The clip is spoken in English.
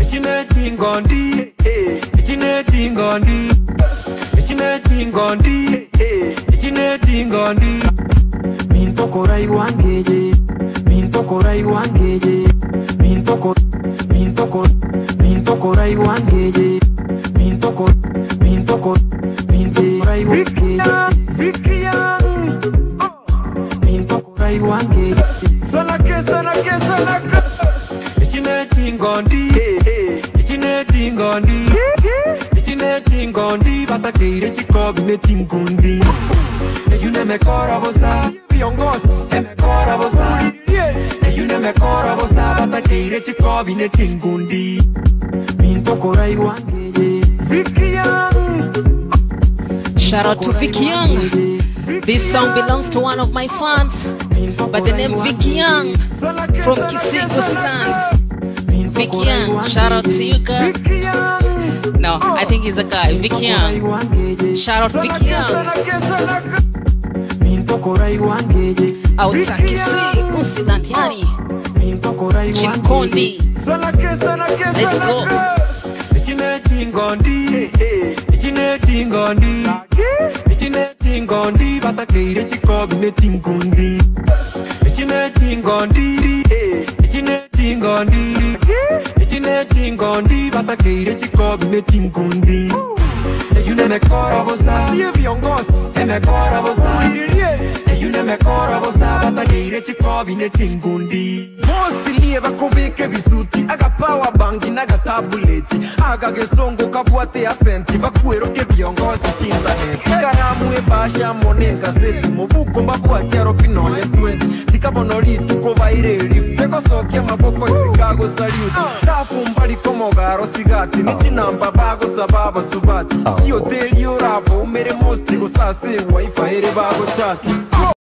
Echinetingondi, echinetingondi, echinetingondi, echinetingondi. Mintokorai wangeje, mintokorai wangeje, mintoko, mintoko, mintokorai wangeje, mintoko, mintoko, mintokorai wangeje. Mintokorai wangeje. Echinetingondi, echinetingondi, echinetingondi, batakeire chikobi netingundi. Eyune mekora bosa, viongozi, emekora bosa. Eyune mekora bosa, batakeire chikobi netingundi. Mintokorai wangeje. Viki Shout out to Vicky Young. This song belongs to one of my fans by the name Vicky Young from Kisigo Silan. Vicky Young, shout out to you, girl. No, I think he's a guy. Vicky Young. Shout out Vicky Young. Yani. Mintokorai Chinkondi. Let's go. Echinetingondi, echinetingondi, echinetingondi, batakeire chikobi netingundi. Echinetingondi, echinetingondi, echinetingondi, batakeire chikobi netingundi. Eyune mekora bosa, viongozi, emekora bosa. Eyune mekora bosa, batakeire chikobi netingundi. mostiliye bakubike bisuti agapawa bangi n'agatabuleti agagesongo kabwate ya senti. Bakweroke byongozi cy'intaneti ikaramu ebashamo n'enkaseti mu buko mbabwakyaro pinonye 20 tikabono lituko baireri tegosokia amaboko isigago saliuti rafumba likomogaro sigati. Nikinamba bagosaba basubati kiyoteli yorabo umere mosti gosase waifahere bago chati